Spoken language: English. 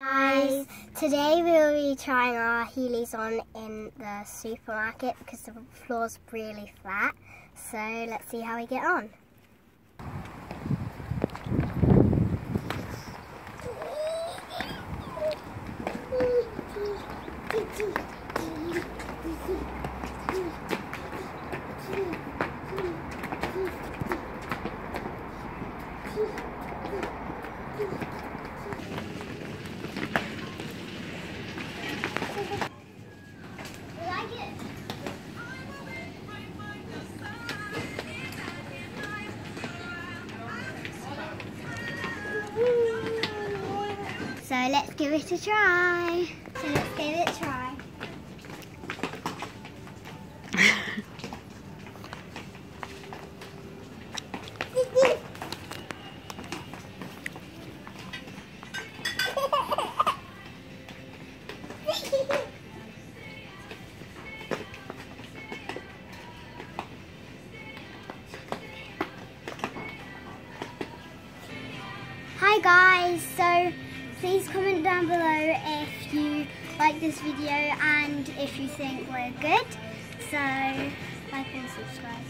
Guys, today we will be trying our Heelys on in the supermarket because the floor's really flat. So let's see how we get on. So let's give it a try. So let's give it a try. Hi guys, so please comment down below if you like this video and if you think we're good. So like and subscribe.